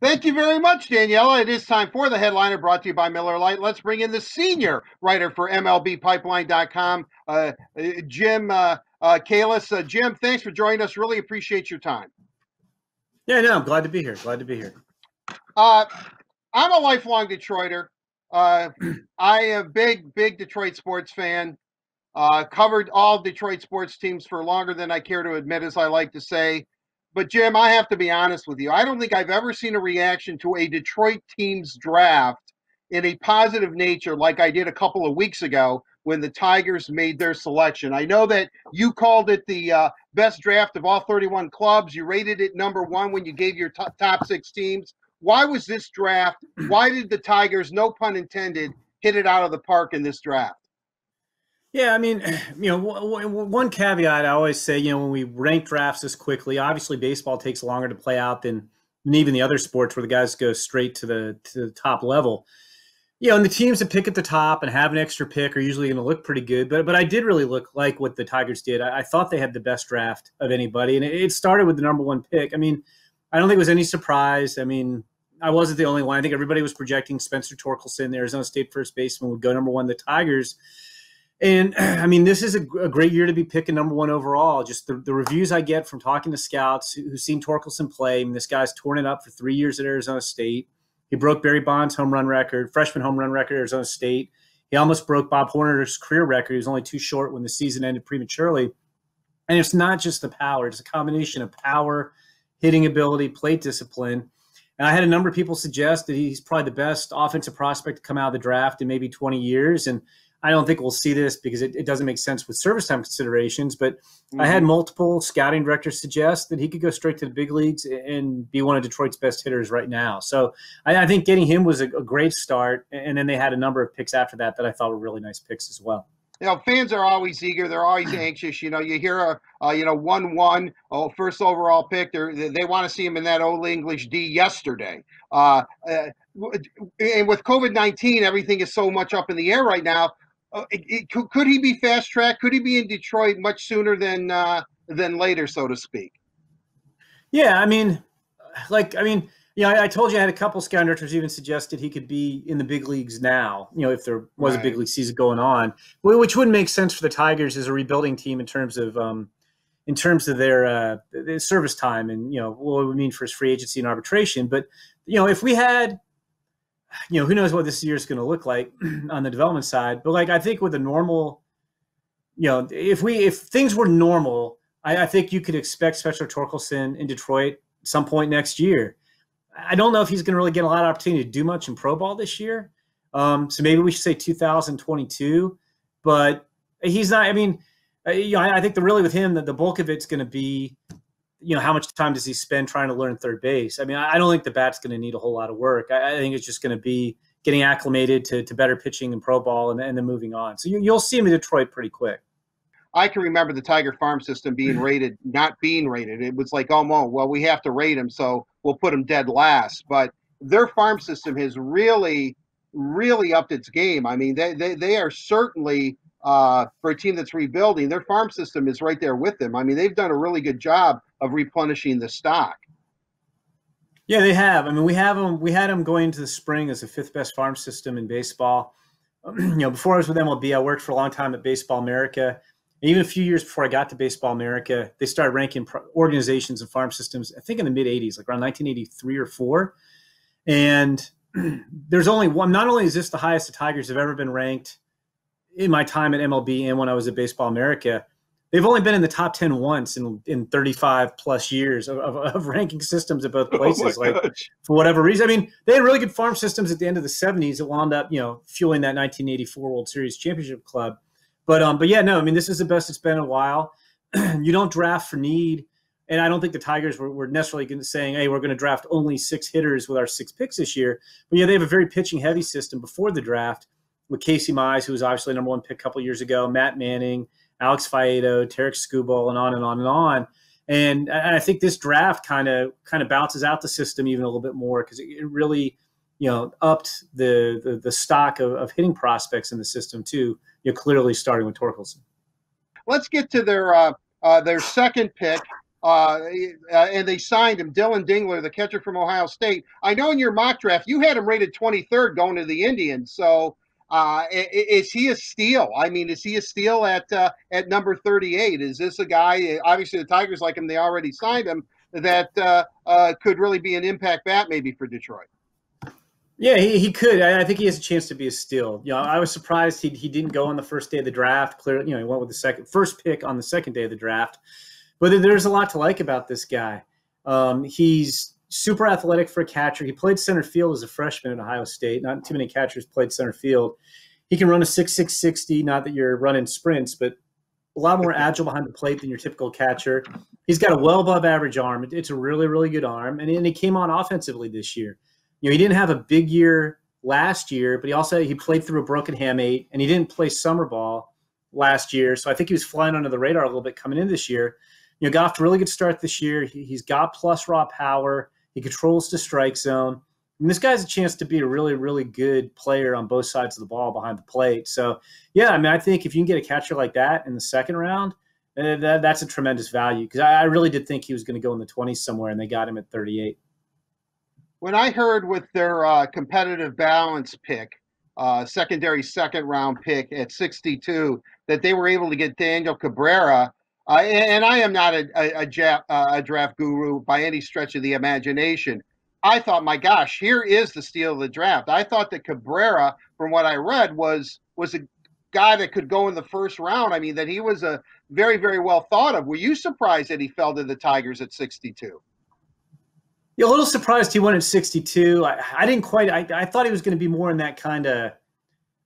Thank you very much, Daniela. It is time for the headliner brought to you by Miller Lite. Let's bring in the senior writer for MLBpipeline.com, uh, Jim uh, uh, Callis. Uh, Jim, thanks for joining us. Really appreciate your time. Yeah, no, I'm glad to be here. Glad to be here. Uh, I'm a lifelong Detroiter. Uh, I am a big, big Detroit sports fan. Uh, covered all Detroit sports teams for longer than I care to admit, as I like to say. But Jim, I have to be honest with you. I don't think I've ever seen a reaction to a Detroit team's draft in a positive nature like I did a couple of weeks ago when the Tigers made their selection. I know that you called it the uh, best draft of all 31 clubs. You rated it number one when you gave your top, top six teams. Why was this draft? Why did the Tigers, no pun intended, hit it out of the park in this draft? Yeah, I mean, you know, one caveat I always say, you know, when we rank drafts this quickly, obviously baseball takes longer to play out than, even the other sports where the guys go straight to the to the top level. You know, and the teams that pick at the top and have an extra pick are usually going to look pretty good. But but I did really look like what the Tigers did. I, I thought they had the best draft of anybody, and it, it started with the number one pick. I mean, I don't think it was any surprise. I mean, I wasn't the only one. I think everybody was projecting Spencer Torkelson, the Arizona State first baseman, would go number one. The Tigers and I mean, this is a, a, great year to be picking number one overall. Just the, the reviews I get from talking to scouts who, have seen Torkelson play. I mean, this guy's torn it up for three years at Arizona State. He broke Barry Bonds' home run record, freshman home run record at Arizona State. He almost broke Bob Horner's career record. He was only too short when the season ended prematurely. And it's not just the power; it's a combination of power, hitting ability, plate discipline. And I had a number of people suggest that he's probably the best offensive prospect to come out of the draft in maybe 20 years. And I don't think we'll see this because it, it doesn't make sense with service time considerations. But mm-hmm. I had mm-hmm. multiple scouting directors suggest that he could go straight to the big leagues and be one of Detroit's best hitters right now. So I, I think getting him was a, a, great start. And then they had a number of picks after that that I thought were really nice picks as well. You know, fans are always eager. They're always anxious. You know, you hear a, uh, you know, one-one, oh, first overall pick. They they want to see him in that old English D yesterday. Uh, uh, and with COVID nineteen, everything is so much up in the air right now uh, it, it, could, could he be fast track? Could he be in Detroit much sooner than uh, than later, so to speak? Yeah, I mean, like I mean, you know, I, I told you I had a couple scout directors even suggested he could be in the big leagues now. You know, if there was right. a big league season going on, which wouldn't make sense for the Tigers as a rebuilding team in terms of um, in terms of their, uh, their service time and you know what it would mean for his free agency and arbitration. But you know, if we had you know, who knows what this year is going to look like on the development side. But like, I think with a normal, you know, if we if things were normal, I, I think you could expect Spencer Torkelson in Detroit some point next year. I don't know if he's going to really get a lot of opportunity to do much in pro ball this year. Um, so maybe we should say 2022. But he's not. I mean, uh, you know, I, I think the really with him that the bulk of it's going to be you know, how much time does he spend trying to learn third base? I mean, I don't think the bat's going to need a whole lot of work. I, I think it's just going to be getting acclimated to, to better pitching and pro ball and, and then moving on. So you, you'll see him in Detroit pretty quick. I can remember the Tiger farm system being mm. rated, not being rated. It was like, oh, well, we have to rate him, so we'll put him dead last. But their farm system has really, really upped its game. I mean, they, they, they are certainly uh, for a team that's rebuilding, their farm system is right there with them. I mean, they've done a really good job of replenishing the stock. Yeah, they have. I mean, we have them. We had them going into the spring as the fifth best farm system in baseball. you know, before I was with MLB, I worked for a long time at Baseball America. And even a few years before I got to Baseball America, they started ranking organizations and farm systems. I think in the mid '80s, like around 1983 or four. And there's only one. Not only is this the highest the Tigers have ever been ranked in my time at MLB and when I was at Baseball America, they've only been in the top 10 once in, in 35 plus years of, of, of ranking systems at both oh places. Oh like gosh. for whatever reason, I mean, they had really good farm systems at the end of the 70s that wound up, you know, fueling that 1984 World Series championship club. But, um, but yeah, no, I mean, this is the best it's been in a while. you don't draft for need. And I don't think the Tigers were, were necessarily saying, hey, we're going to draft only six hitters with our six picks this year. But yeah, they have a very pitching heavy system before the draft with Casey Mize, who was obviously number one pick a couple years ago, Matt Manning, Alex Faedo, Tarik Skubal, and on and on and on. And I think this draft kind of kind of bounces out the system even a little bit more because it really, you know, upped the the, the stock of, of, hitting prospects in the system too. You know, clearly starting with Torkelson. Let's get to their uh, uh, their second pick. uh, and they signed him, Dillon Dingler, the catcher from Ohio State. I know in your mock draft you had him rated 23rd going to the Indians. So uh, is he a steal? I mean, is he a steal at uh, at number 38? Is this a guy? Obviously, the Tigers like him; they already signed him. That uh, uh, could really be an impact bat maybe for Detroit. Yeah, he, he could. I, I, think he has a chance to be a steal. You know, I was surprised he, he didn't go on the first day of the draft. Clearly, you know, he went with the second first pick on the second day of the draft. But there's a lot to like about this guy. Um, he's super athletic for a catcher. He played center field as a freshman at Ohio State. Not too many catchers played center field. He can run a 6'6", Not that you're running sprints, but a lot more agile behind the plate than your typical catcher. He's got a well above average arm. It's a really, really good arm. And, he came on offensively this year. You know, he didn't have a big year last year, but he also he played through a broken hamate and he didn't play summer ball last year. So I think he was flying under the radar a little bit coming in this year. You know, got off a really good start this year. He, has got plus raw power. He controls the strike zone. And this guy's a chance to be a really, really good player on both sides of the ball behind the plate. So, yeah, I mean, I think if you can get a catcher like that in the second round, uh, that, that's a tremendous value because I, I, really did think he was going to go in the 20s somewhere, and they got him at 38. When I heard with their uh, competitive balance pick, uh, secondary second round pick at 62, that they were able to get Daniel Cabrera, and, I am not a, a, a, jap, uh, a, draft guru by any stretch of the imagination. I thought, my gosh, here is the steal of the draft. I thought that Cabrera, from what I read, was was a guy that could go in the first round. I mean, that he was a very, very well thought of. Were you surprised that he fell to the Tigers at 62? Yeah, a little surprised he went at 62. I, I didn't quite. I, I thought he was going to be more in that kind of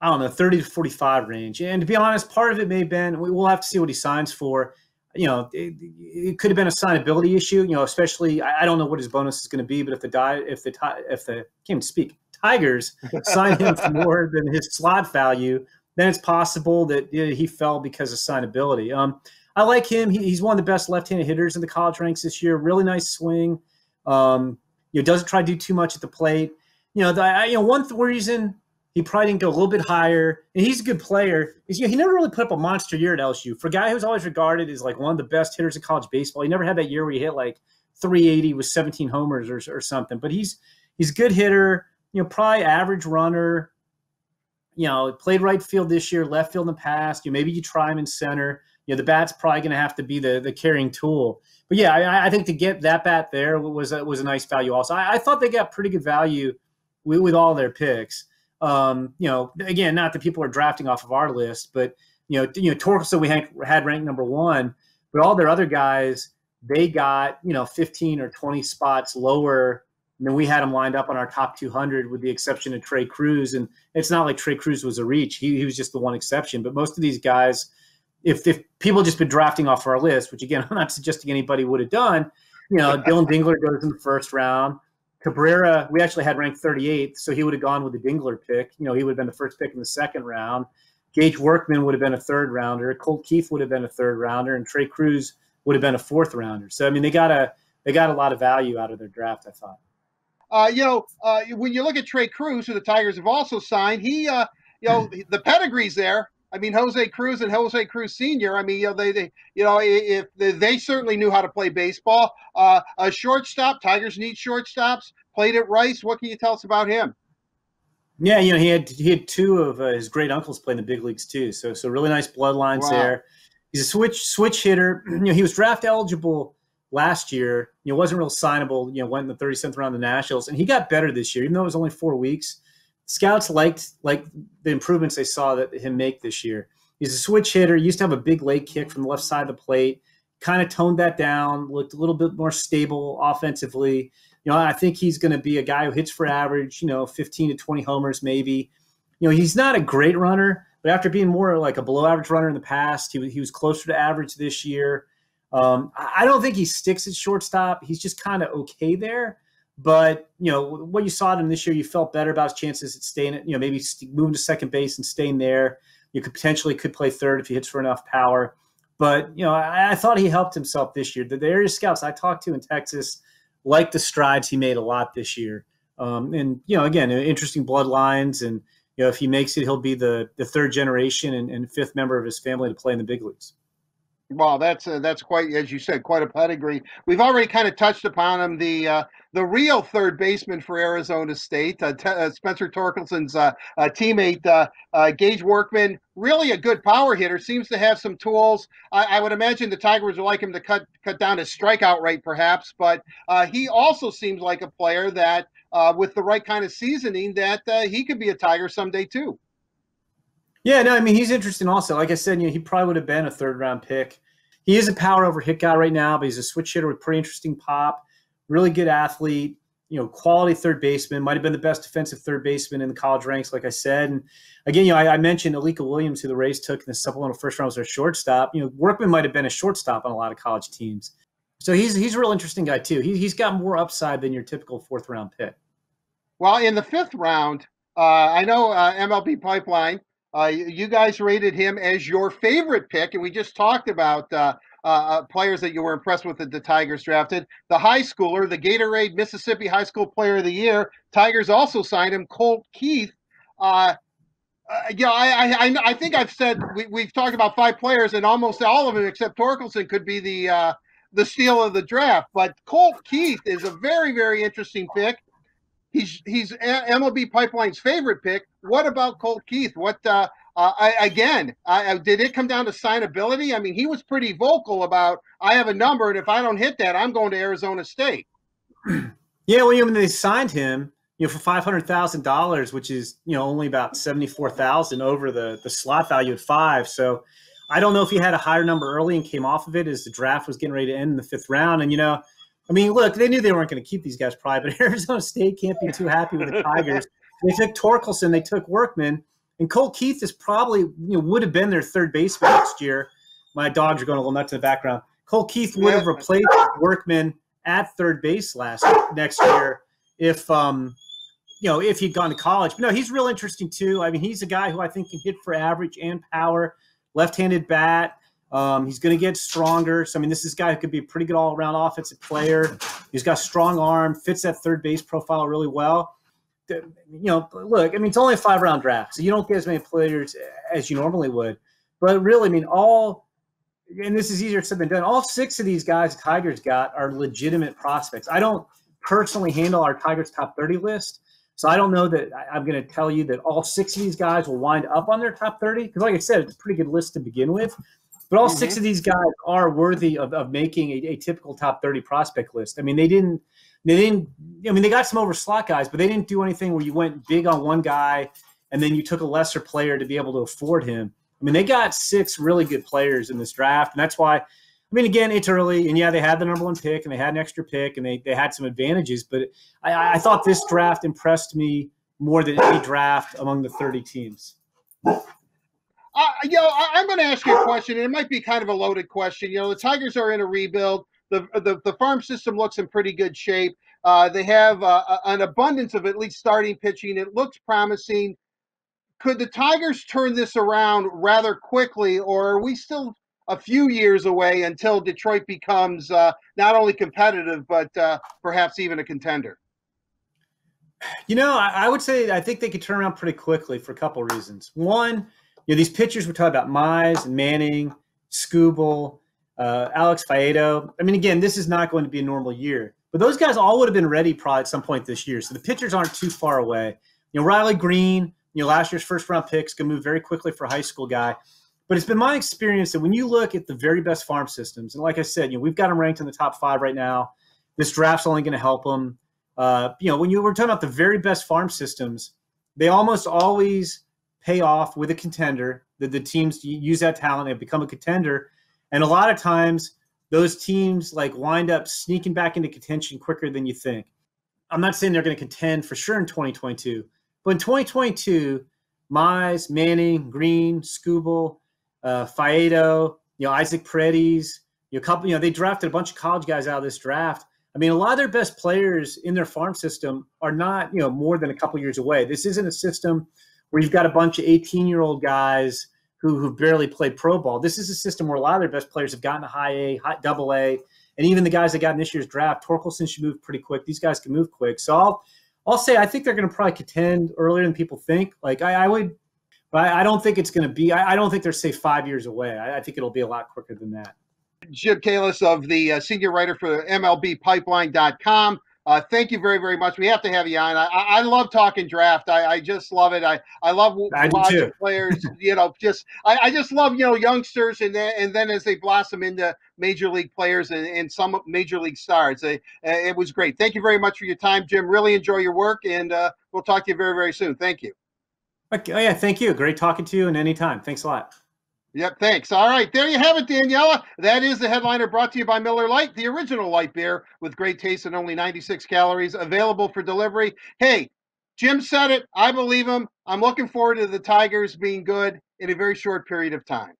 I don't know, 30 to 45 range. And to be honest, part of it may have been, we'll have to see what he signs for you know, it, it, could have been a signability issue. You know, especially I, I don't know what his bonus is going to be, but if the die, if the if the can't speak Tigers sign him for more than his slot value, then it's possible that you know, he fell because of signability. Um, I like him. He, he's one of the best left-handed hitters in the college ranks this year. Really nice swing. Um, you know, doesn't try to do too much at the plate. You know, the, I, you know, one th- reason he probably didn't go a little bit higher. And he's a good player. He's, you know, he never really put up a monster year at LSU. For a guy who's always regarded as like one of the best hitters in college baseball, he never had that year where he hit like 380 with 17 homers or, or something. But he's he's a good hitter. You know, probably average runner. You know, played right field this year, left field in the past. You know, maybe you try him in center. You know, the bat's probably going to have to be the the carrying tool. But yeah, I, I, think to get that bat there was a, was a nice value. Also, I, I thought they got pretty good value with, with all their picks. Um, you know, again, not that people are drafting off of our list, but you know, you know, Torkelson we had, had ranked number one, but all their other guys they got you know 15 or 20 spots lower than we had them lined up on our top 200, with the exception of Trey Cruz. And it's not like Trey Cruz was a reach; he, he was just the one exception. But most of these guys, if if people just been drafting off our list, which again, I'm not suggesting anybody would have done, you know, Dillon Dingler goes in the first round. Cabrera, we actually had ranked 38th, so he would have gone with the Dingler pick. You know, he would have been the first pick in the second round. Gage Workman would have been a third rounder. Colt Keith would have been a third rounder, and Trey Cruz would have been a fourth rounder. So I mean, they got a they got a lot of value out of their draft. I thought. Uh, you know, uh, when you look at Trey Cruz, who the Tigers have also signed, he, uh, you know, the pedigree's there. I mean, Jose Cruz and Jose Cruz Senior. I mean, you know, they, they you know, if they, they certainly knew how to play baseball. Uh, a shortstop. Tigers need shortstops. Played at Rice. What can you tell us about him? Yeah, you know, he had he had two of uh, his great uncles play in the big leagues too. So so really nice bloodlines wow. there. He's a switch switch hitter. You know, he was draft eligible last year. You know, wasn't real signable. You know, went in the 37th round of the Nationals, and he got better this year, even though it was only four weeks scouts liked like the improvements they saw that him make this year. He's a switch hitter. He used to have a big leg kick from the left side of the plate. Kind of toned that down. Looked a little bit more stable offensively. You know, I think he's going to be a guy who hits for average. You know, 15 to 20 homers maybe. You know, he's not a great runner, but after being more like a below average runner in the past, he, he was closer to average this year. Um, I don't think he sticks at shortstop. He's just kind of okay there. But you know what you saw him this year, you felt better about his chances at staying. You know, maybe moving to second base and staying there. You could potentially could play third if he hits for enough power. But you know, I, I thought he helped himself this year. The, the, area scouts I talked to in Texas liked the strides he made a lot this year. Um, and you know, again, interesting bloodlines, and you know, if he makes it, he'll be the the third generation and, and fifth member of his family to play in the big leagues. Well, that's uh, that's quite as you said, quite a pedigree. We've already kind of touched upon him. The uh, the real third baseman for Arizona State, uh, t- uh, Spencer Torkelson's uh, uh, teammate, Gage Workman, really a good power hitter. Seems to have some tools. I, I, would imagine the Tigers would like him to cut cut down his strikeout rate, perhaps. But he also seems like a player that, with the right kind of seasoning, that he could be a Tiger someday too. Yeah, no, I mean he's interesting. Also, like I said, you know, he probably would have been a third round pick. He is a power over hit guy right now, but he's a switch hitter with pretty interesting pop. Really good athlete. You know, quality third baseman. Might have been the best defensive third baseman in the college ranks, like I said. And again, you know, I, I mentioned Alika Williams, who the Rays took in the supplemental first round was their shortstop. You know, Workman might have been a shortstop on a lot of college teams. So he's he's a real interesting guy too. He, he's got more upside than your typical fourth round pick. Well, in the fifth round, uh, I know uh, MLB Pipeline uh, you guys rated him as your favorite pick, and we just talked about uh, uh, uh, players that you were impressed with that the Tigers drafted. The high schooler, the Gatorade Mississippi High School Player of the Year. Tigers also signed him, Colt Keith. Uh, uh, I, I, I think I've said we, have talked about five players, and almost all of them, except Torkelson, could be the the steal of the draft. But Colt Keith is a very, very interesting pick. He's he's MLB Pipeline's favorite pick. What about Colt Keith? What uh, uh, I, again? I, did it come down to signability? I mean, he was pretty vocal about I have a number, and if I don't hit that, I'm going to Arizona State. Yeah, well, when they signed him, you know, for five hundred thousand dollars, which is you know only about seventy four thousand over the the slot value at five. So I don't know if he had a higher number early and came off of it as the draft was getting ready to end in the fifth round, and you know I mean, look, they knew they weren't going to keep these guys probably, but Arizona State can't be too happy with the Tigers. they took Torkelson, they took Workman, and Cole Keith is probably you know would have been their third baseman next year. My dogs are going a little nuts in the background. Cole Keith would have replaced Workman at third base last next year if um you know if he'd gone to college. But no, he's real interesting too. I mean, he's a guy who I think can hit for average and power, left-handed bat. Um, he's going to get stronger. So, I mean, this is a guy who could be a pretty good all around offensive player. He's got strong arm, fits that third base profile really well. You know, look, I mean, it's only a five round draft, so you don't get as many players as you normally would. But really, I mean, all, and this is easier said than done, all six of these guys Tigers got are legitimate prospects. I don't personally handle our Tigers top 30 list. So I don't know that I'm going to tell you that all six of these guys will wind up on their top 30 because, like I said, it's a pretty good list to begin with. But all mm-hmm. six of these guys are worthy of, of making a, a, typical top 30 prospect list. I mean, they didn't, they didn't, I mean, they got some over slot guys, but they didn't do anything where you went big on one guy and then you took a lesser player to be able to afford him. I mean, they got six really good players in this draft. And that's why, I mean, again, it's early. And yeah, they had the number one pick and they had an extra pick and they, they had some advantages. But I, I thought this draft impressed me more than any draft among the 30 teams. Uh, you know, I, am going to ask you a question, and it might be kind of a loaded question. You know, the Tigers are in a rebuild. The the, the farm system looks in pretty good shape. Uh, they have uh, an abundance of at least starting pitching. It looks promising. Could the Tigers turn this around rather quickly, or are we still a few years away until Detroit becomes uh, not only competitive but uh, perhaps even a contender? You know, I, I, would say I think they could turn around pretty quickly for a couple reasons. One, you know, these pitchers we're talking about Mize and Manning, Skubal, uh, Alex Faedo. I mean, again, this is not going to be a normal year, but those guys all would have been ready probably at some point this year. So the pitchers aren't too far away. You know, Riley Greene, you know, last year's first round picks can move very quickly for a high school guy. But it's been my experience that when you look at the very best farm systems, and like I said, you know, we've got them ranked in the top five right now. This draft's only going to help them. Uh, you know, when you were talking about the very best farm systems, they almost always pay off with a contender. That the teams use that talent and become a contender. And a lot of times, those teams like wind up sneaking back into contention quicker than you think. I'm not saying they're going to contend for sure in 2022, but in 2022, Mize, Manning, Greene, Skubal, uh, Faedo, you know, Isaac Paredes, you know, couple, you know, they drafted a bunch of college guys out of this draft. I mean, a lot of their best players in their farm system are not, you know, more than a couple years away. This isn't a system where you've got a bunch of 18 year old guys who who barely played pro ball. This is a system where a lot of their best players have gotten to high A, high double A, and even the guys that got in this year's draft, Torkelson should move pretty quick. These guys can move quick. So I'll I'll say I think they're going to probably contend earlier than people think. Like I, I would but I, I don't think it's going to be. I, I, don't think they're say five years away. I, think it'll be a lot quicker than that. Jim Callis of the uh, senior writer for MLBpipeline.com. Uh, thank you very, very much. We have to have you on. I, I love talking draft. I, I just love it. I, I love I watching players. You know, just I, I just love you know youngsters, and then and then as they blossom into major league players and, and some major league stars. It, it was great. Thank you very much for your time, Jim. Really enjoy your work, and uh, we'll talk to you very, very soon. Thank you. Okay. Oh, yeah, thank you. Great talking to you, and anytime. Thanks a lot. Yep, thanks. All right, there you have it, Daniela. That is the headliner brought to you by Miller Lite, the original light beer with great taste and only 96 calories, available for delivery. Hey, Jim said it. I believe him. I'm looking forward to the Tigers being good in a very short period of time.